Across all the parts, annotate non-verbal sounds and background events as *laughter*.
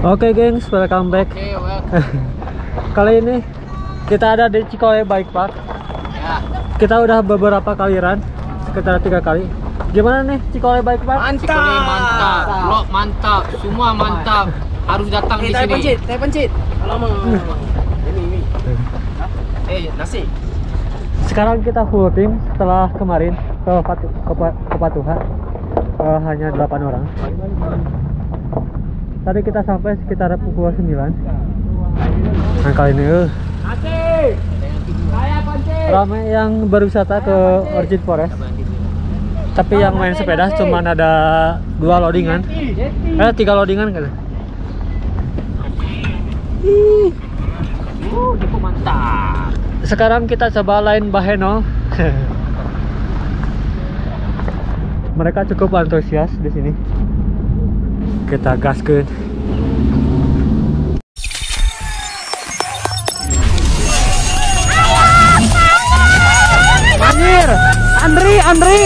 Oke gengs, welcome back. Oke, welcome. *laughs* Kali ini kita ada di Cikoy Bike Park. Ya, Kita udah beberapa kali run, sekitar tiga kali. Gimana nih Cikoy Bike Park? Cikole mantap, vlog mantap, semua mantap. Harus datang di saya sini. pencit, saya pencit. Alamak. Ini, ini. Eh, nasi. Sekarang kita full team setelah kemarin ke Patu, ke, ke eh, hanya 8 orang. Tadi kita sampai sekitar pukul 9. Nah kali ini eh, ramai yang berwisata ke Orchid Forest. Tapi yang main sepeda cuma ada dua loadingan. Eh tiga loadingan kan? Sekarang kita coba lain Baheno. *laughs* Mereka cukup antusias di sini. Kita gaskeun. Anjir, Andri, Andri.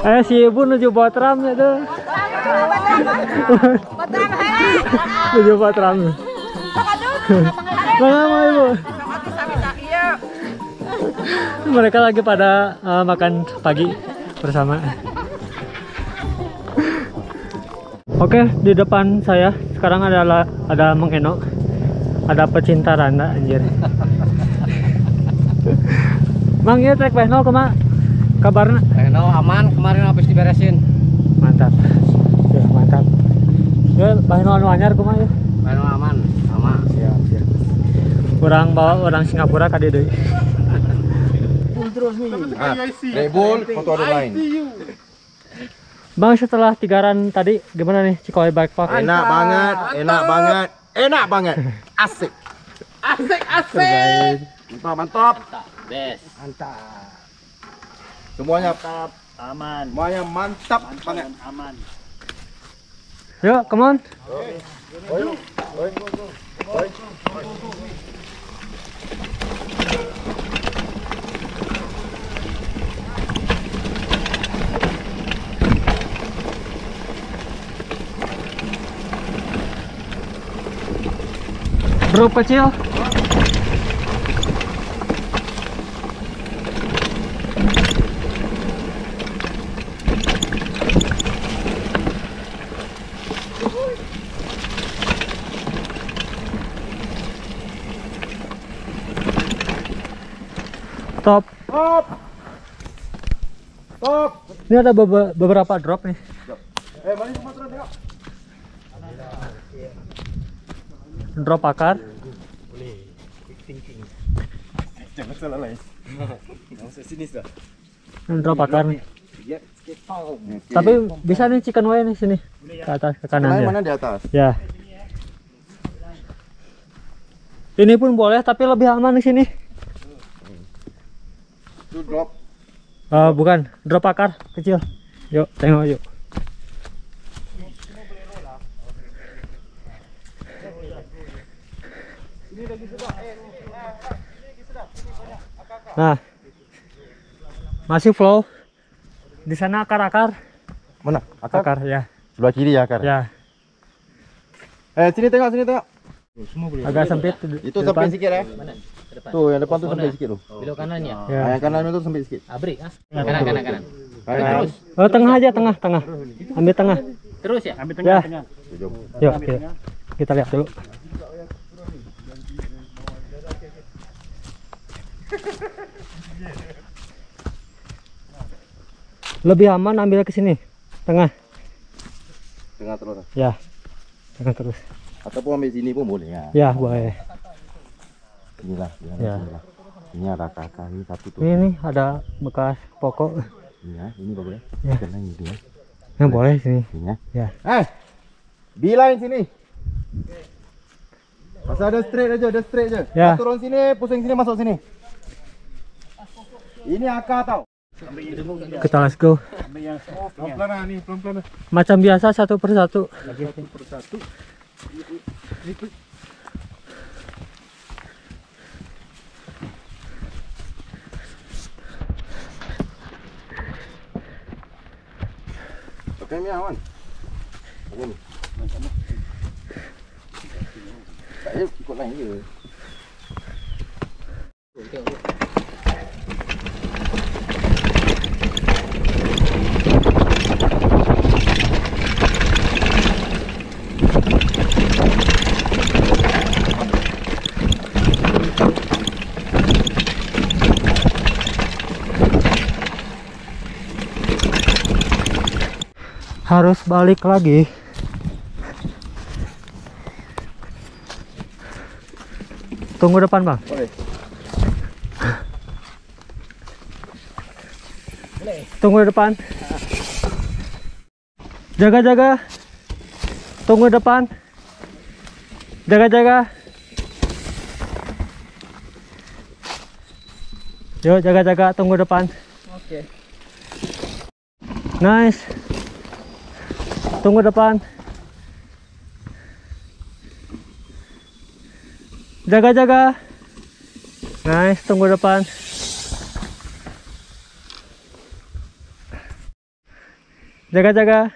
Eh si ibu nuju buat ram ya tuh. nuju buat ram. Mana mau ibu? Mereka lagi pada eh, makan pagi bersama. Oke, di depan saya sekarang adalah ada Mang Eno. Ada pecinta randa anjir. Mang ya trek Behno ke mana? Kabarnya? Reno aman kemarin habis diberesin. Mantap. Ya, mantap. Ya, Behno anu anyar kumaha ya? Reno aman, sama. Siap, siap. Kurang bawa orang Singapura ka dieu deui. Red Bull, foto ada lain. Bang setelah tiga run tadi gimana nih Cikoy Bike Park? Enak banget, enak banget, enak banget. *laughs* Asik. Asik, asik. Mantap, mantap. Best. Semuanya mantap, aman. Semuanya mantap banget. Yuk, come on. Bro kecil. Top. Stop. Stop. Ini ada bebe- beberapa drop nih. Eh, tengok. Drop akar. Jangan salah lain. Masuk sini sudah. Drop akar nih. Ya. Tapi bisa nih chicken way nih sini. Ke atas ke kanan ya. mana di atas? Ya. Ini pun boleh tapi lebih aman di sini. Itu drop. Eh, bukan, drop akar kecil. Yuk, tengok yuk. Nah, masih flow. Di sana akar-akar, Mana? Akar? akar ya, Sebelah kiri ya akar. ya. Eh, sini tengok, sini tengok. Agak sempit. Itu di sampai depan. sikit eh. Tuh, yang depan tuh sampai sikit tuh. Belok kanannya. Ya. Ah, yang kanan itu sampai sikit. Abrik, ah. Kanan, kanan, kanan. Kanan. Terus, Oh, tengah aja, tengah, tengah. Ambil tengah. terus ya. Ya, Jom. yuk, kita, kita lihat dulu. Lebih aman ambil ke sini, tengah. Tengah terus. Ya, tengah terus. Ataupun ambil sini pun boleh ya. Ya, boleh. Inilah, inilah, Ya. inilah. Ini ada ini satu tuh. Ini nih ada bekas pokok. Ini ya, ini boleh. Ya. Kena ini ya. Yang boleh sini. Ini ya. Ya. Eh, bilain sini. Masa ada straight aja, ada straight aja. Ya. Turun sini, pusing sini, masuk sini. Ini akar tau. Kita let's go. Pelan-pelan pelan-pelan. Macam biasa satu persatu. Satu persatu. Pakai ni awan. Pakai. Saya ikut lain je. Harus balik lagi. Tunggu depan, Bang. Boleh. Tunggu depan. Jaga-jaga. Tunggu depan. Jaga-jaga. Yuk, jaga-jaga. Tunggu depan. Oke. Nice. Tunggu depan. Jaga-jaga. Nice, tunggu depan. Jaga-jaga.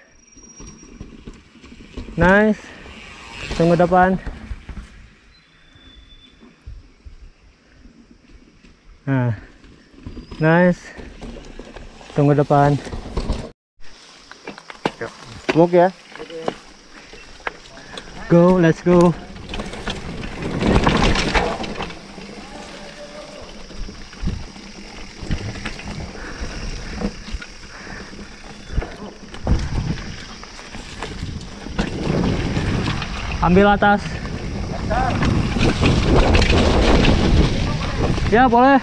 Nice. Tunggu depan. Nah. Nice. Tunggu depan. Smoke ya. Go, let's go. Ambil atas. Ya, boleh.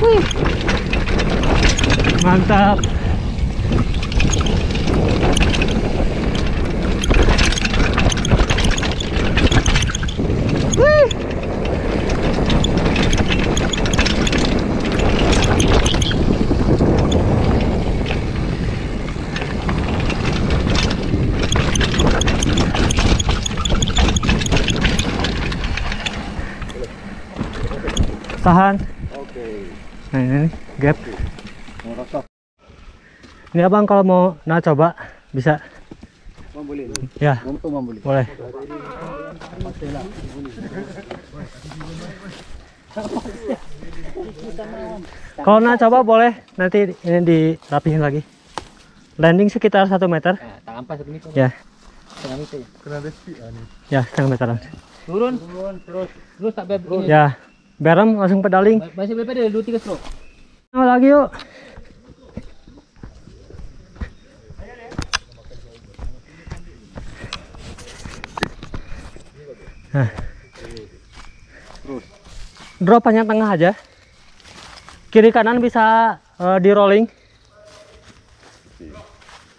Wih. Mantap. Wih. Tahan. Nah ini nih, gap. Mau rasa. Ini abang kalau mau nah coba bisa. Mau boleh. Ya, boleh. boleh. Kalau nah coba boleh, nanti ini dirapihin lagi. Landing sekitar satu meter. Meter. Ya, Setengah meter. Ya setengah meteran. Turun. Turun terus. Terus tak. Ya, berem langsung pedaling. Masih berapa dia? Dua tiga stroke. Oh, lagi yuk. Nah. Drop hanya tengah aja. Kiri kanan bisa eh, di rolling.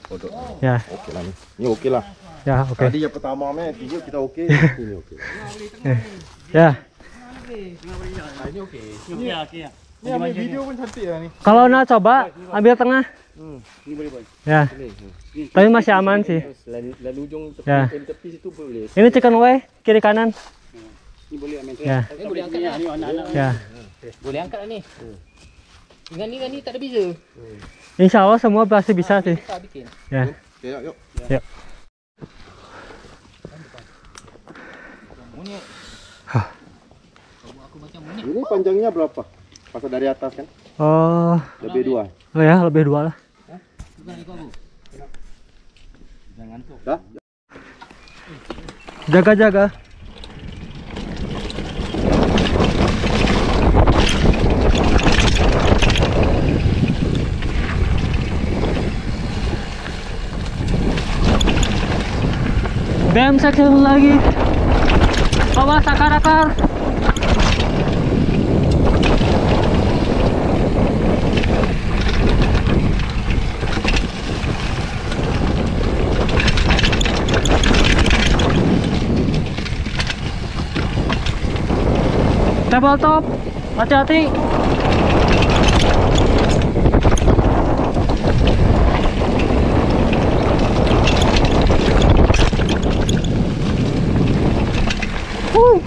Bodoh. Ya, Okey lah ni. Ni okey lah. ya oke. Tadi yang pertama meh, tiga kita okey. *laughs* Ini okey. Ya. Ni ambil video pun cantik lah ni. Kalau nak coba ambil tengah. Ni boleh boy. Ya. Tapi masih aman sih. Lalu, lalu ujung tepi, Ya. tepi, tepi situ boleh. Ini chicken way kiri kanan. Ni boleh ambil. Ya. Eh, boleh angkat. Ni anak-anak. Ya. Boleh angkat ni. Dengan ni dengan ni tak ada beza. Insya Allah semua pasti bisa sih. Tak bikin. Ya. Okey, yuk. Yuk. Ini panjangnya berapa? Pas dari atas kan? Oh. Lebih dua. Oh ya, lebih dua lah. Jaga-jaga. BM section lagi. Bawa sakar-akar. Tabletop, hati-hati. Wuh.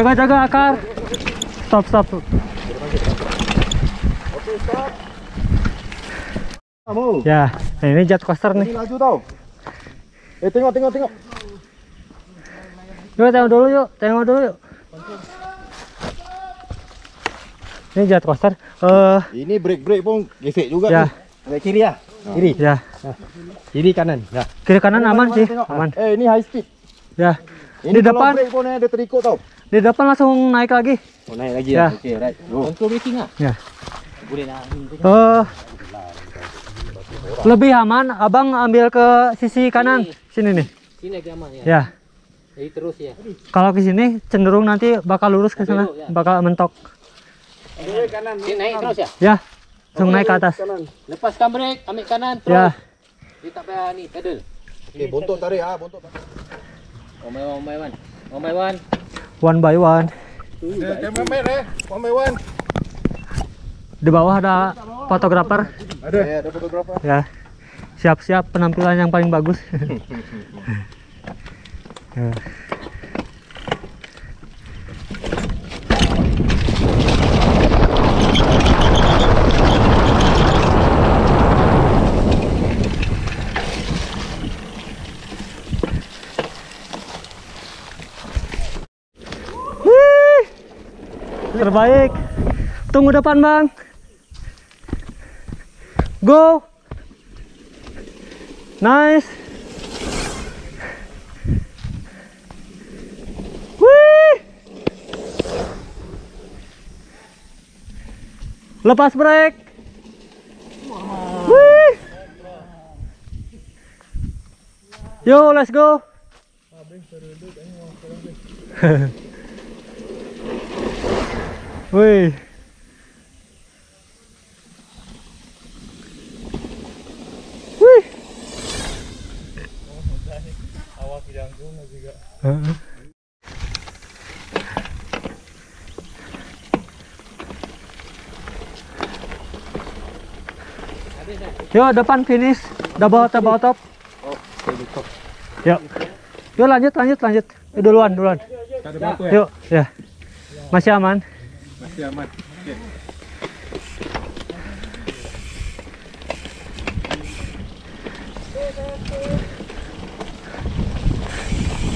Ya. Jaga-jaga akar. Stop, stop. stop. Kamu. Ya, nah ini jet coaster nih. Ini laju tau. Eh tengok tengok tengok. Yuk tengok dulu yuk, tengok dulu yuk. Ini jet coaster. Eh, Ini break break pun gesek juga. ya, Ambil kiri ya. Kiri. ya. Kiri kanan. Ya. Kiri kanan aman sih, aman. Eh ini high speed. Ya. Ini Di depan. break pun dia terikut tau. Di depan langsung naik lagi. Oh, naik lagi Ya. ya. Okey, right. Go. Control braking lah. Ya. Boleh lah. Eh, lebih aman, abang ambil ke sisi kanan. Sini nih. Sini lagi aman ya. Ya. Jadi terus ya. Kalau ke sini cenderung nanti bakal lurus ke sana, ya. bakal mentok. Sini naik terus ya. Ya. Langsung naik ke atas. Lepaskan brake, ambil kanan terus. Ya. Dia tak payah ni pedal. Okey, bontot tarik ah, bontot. tarik. One by one, one by one. One by one. One by one. Di bawah ada fotografer. Ada. Ya. Siap-siap penampilan yang paling bagus. *laughs* Ya. Wih. Terbaik. Tunggu depan, Bang. Go. Nice. Wih. Lepas brake. Wih. Yo, let's go. *laughs* Wih. Wih. Heeh. Yuk depan finish double top double top. Yuk. Yuk lanjut lanjut lanjut. Yuk duluan duluan. Yuk ya. Masih aman. Masih aman. Okey.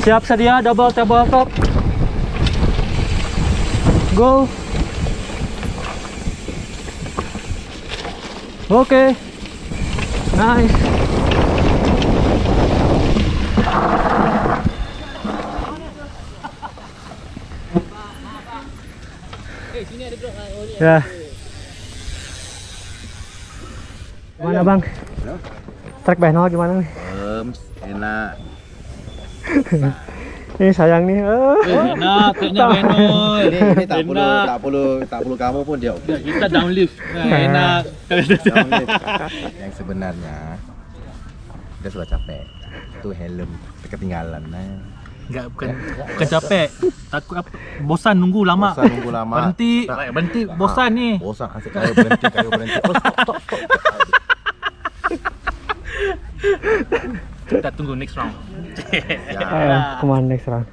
Siap sedia double table top. Go. Oke. Nice. Eh, sini ada blok. Oh. Ya. Gimana bang? Trek benol gimana nih? enak. *laughs* Ini sayang nih. Eh. Enak, kayaknya benol. *laughs* Ini, ini tak perlu tak perlu tak perlu kamu pun dia okey. Kita downlift. *laughs* Enak. Yang sebenarnya dia sudah capek. Itu helm ketinggalan nah. Enggak bukan bukan capek. Takut apa? Bosan nunggu lama. Bosan nunggu lama. Berhenti, Tak. berhenti bosan ni. Bosan asyik kayu berhenti kayu berhenti. Oh, stop, stop, stop. Kita tunggu next round. Ya. Eh, kemana next round?